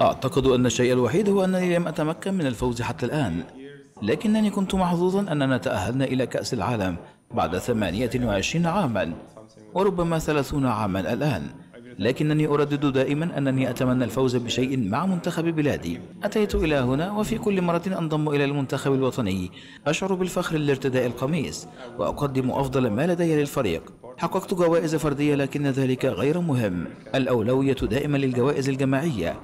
أعتقد أن الشيء الوحيد هو أنني لم أتمكن من الفوز حتى الآن. لكنني كنت محظوظا أننا تأهلنا إلى كأس العالم بعد 28 عاما وربما 30 عاما الآن. لكنني أردد دائما أنني أتمنى الفوز بشيء مع منتخب بلادي. أتيت إلى هنا وفي كل مرة أنضم إلى المنتخب الوطني. أشعر بالفخر لارتداء القميص وأقدم أفضل ما لدي للفريق. حققت جوائز فردية لكن ذلك غير مهم. الأولوية دائما للجوائز الجماعية.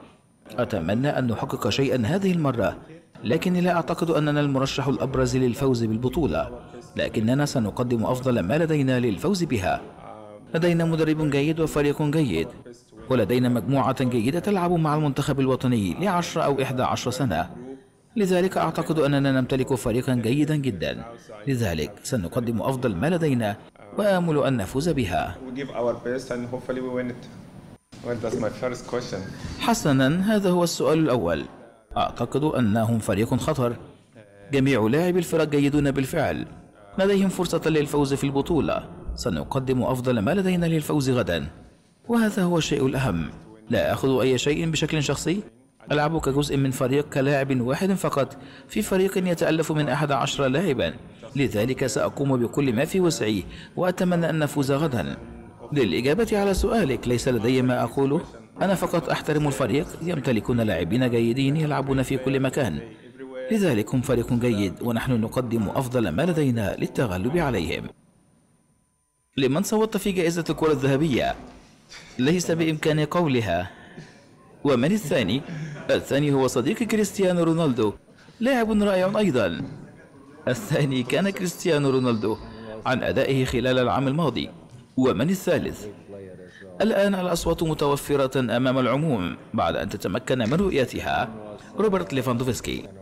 أتمنى أن نحقق شيئا هذه المرة لكني لا أعتقد أننا المرشح الأبرز للفوز بالبطولة. لكننا سنقدم أفضل ما لدينا للفوز بها. لدينا مدرب جيد وفريق جيد. ولدينا مجموعة جيدة تلعب مع المنتخب الوطني لعشر أو إحدى عشر سنة. لذلك أعتقد أننا نمتلك فريقا جيدا جدا. لذلك سنقدم أفضل ما لدينا وآمل أن نفوز بها. حسنا هذا هو السؤال الأول. أعتقد أنهم فريق خطر. جميع لاعبي الفرق جيدون بالفعل. لديهم فرصة للفوز في البطولة. سنقدم أفضل ما لدينا للفوز غدا. وهذا هو الشيء الأهم. لا أخذ أي شيء بشكل شخصي. ألعب كجزء من فريق كلاعب واحد فقط. في فريق يتألف من أحد عشر لاعبا. لذلك سأقوم بكل ما في وسعي وأتمنى أن نفوز غدا. للإجابة على سؤالك ليس لدي ما أقوله. أنا فقط أحترم الفريق. يمتلكون لاعبين جيدين يلعبون في كل مكان. لذلك هم فريق جيد ونحن نقدم أفضل ما لدينا للتغلب عليهم. لمن صوت في جائزة الكرة الذهبية؟ ليس بإمكاني قولها. ومن الثاني؟ الثاني هو صديقي كريستيانو رونالدو لاعب رائع أيضا الثاني كان كريستيانو رونالدو عن أدائه خلال العام الماضي ومن الثالث؟ الآن الأصوات متوفرة أمام العموم بعد أن تتمكن من رؤيتها روبرت ليفاندوفسكي